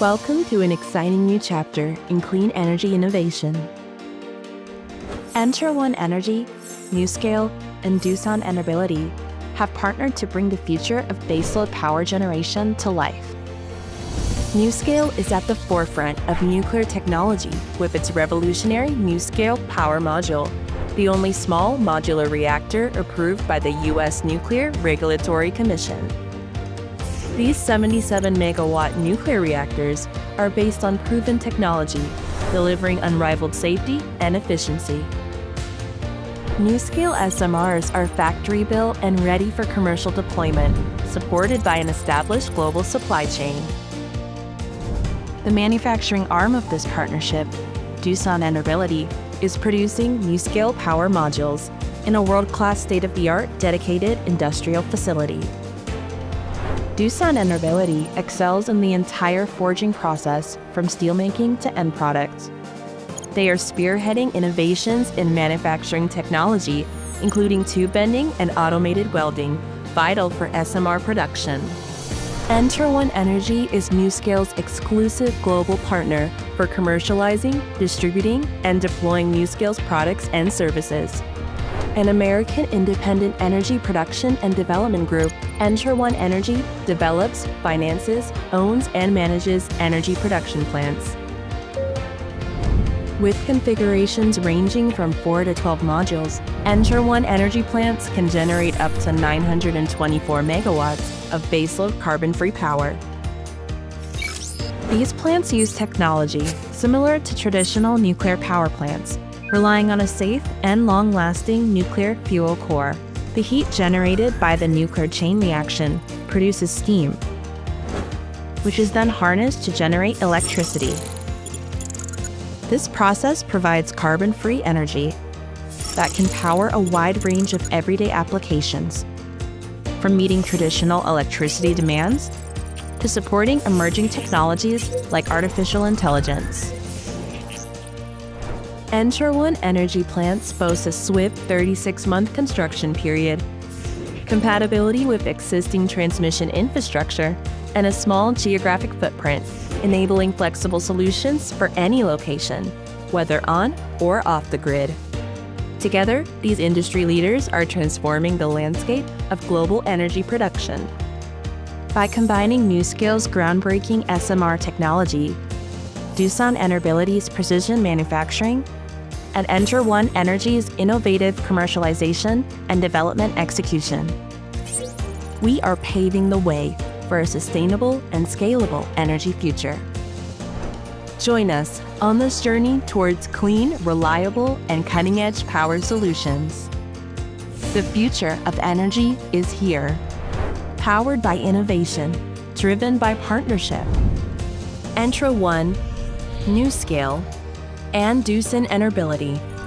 Welcome to an exciting new chapter in clean energy innovation. ENTRA1 Energy, NuScale, and Doosan Enerbility have partnered to bring the future of baseload power generation to life. NuScale is at the forefront of nuclear technology with its revolutionary NuScale Power Module, the only small modular reactor approved by the U.S. Nuclear Regulatory Commission. These 77 megawatt nuclear reactors are based on proven technology, delivering unrivaled safety and efficiency. NuScale SMRs are factory built and ready for commercial deployment, supported by an established global supply chain. The manufacturing arm of this partnership, Doosan Enerbility, is producing NuScale power modules in a world class state of the art dedicated industrial facility. Doosan Enerbility excels in the entire forging process from steelmaking to end products. They are spearheading innovations in manufacturing technology, including tube bending and automated welding, vital for SMR production. ENTRA1 Energy is NuScale's exclusive global partner for commercializing, distributing, and deploying NuScale's products and services an American independent energy production and development group, ENTRA1 Energy develops, finances, owns, and manages energy production plants. With configurations ranging from 4 to 12 modules, ENTRA1 energy plants can generate up to 924 megawatts of baseload carbon-free power. These plants use technology similar to traditional nuclear power plants, relying on a safe and long lasting nuclear fuel core. The heat generated by the nuclear chain reaction produces steam, which is then harnessed to generate electricity. This process provides carbon free energy that can power a wide range of everyday applications, from meeting traditional electricity demands to supporting emerging technologies like artificial intelligence. ENTRA1 Energy Plants boasts a swift 36 month construction period, compatibility with existing transmission infrastructure, and a small geographic footprint, enabling flexible solutions for any location, whether on or off the grid. Together, these industry leaders are transforming the landscape of global energy production. By combining NuScale's groundbreaking SMR technology, Doosan Enerbility's precision manufacturing, and ENTRA1 Energy's innovative commercialization and development execution. We are paving the way for a sustainable and scalable energy future. Join us on this journey towards clean, reliable, and cutting edge power solutions. The future of energy is here, powered by innovation, driven by partnership. ENTRA1, NuScale, and Doosan Enerbility